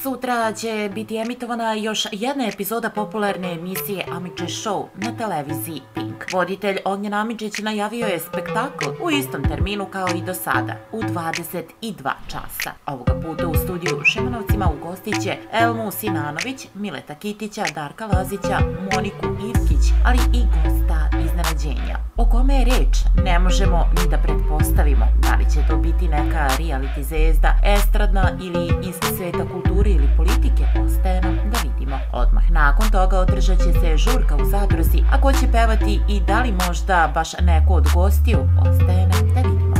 Sutra će biti emitovana još jedna epizoda popularne emisije Amiče Show na televiziji Pink. Voditelj Ognjen Amidžić najavio je spektakl u istom terminu kao i do sada, u 22 časa. Ovoga puta u studiju Šemanovcima ugostit će Elmu Sinanović, Mileta Kitića, Darka Lazića, Moniku Ivkić, ali i gosta iznenađenja. O kome je reč, ne možemo ni da pretpostavimo da li će to biti neka reality zvezda, estradna ili iz sveta kulture Odmah nakon toga održat će se žurka u Zadruzi, a ko će pevati i da li možda baš neko od gostiju, ostaje nam da.